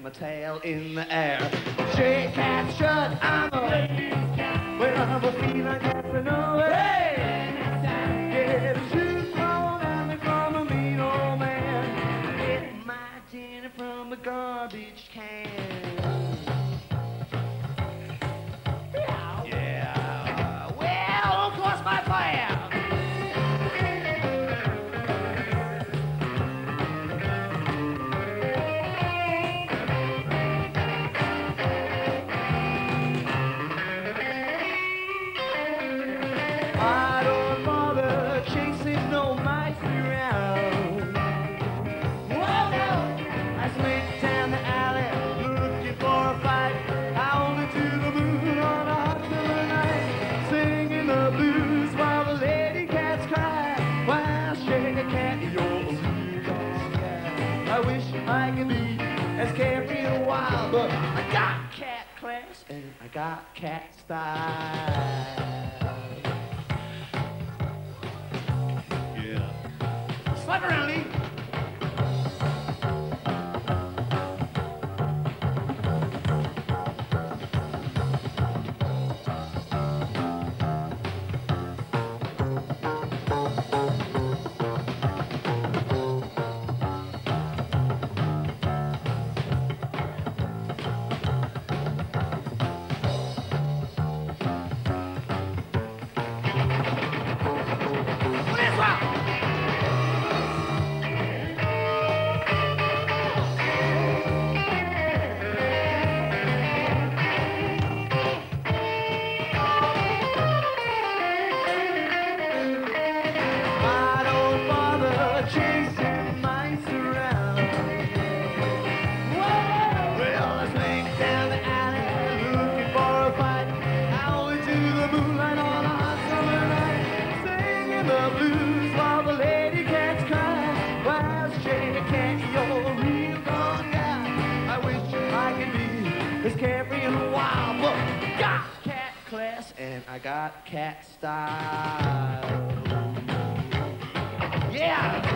my tail in the air. Stray cat strut, I'm a ladies cat. Well, I'm a feline Casanova. Hey! Get a a mean old man. Get my dinner from garbage can. I don't bother chasing no mic around. Well, I sweep down the alley, looking for a fight. I only do the moon on a half tonight. Singin' the blues while the lady cats cry. While shake cat in I wish I could be as carefree and wild, but I got cat class and I got cat style. Slap around, Lee. As carefree and wild, but got cat class and I got cat style. Yeah.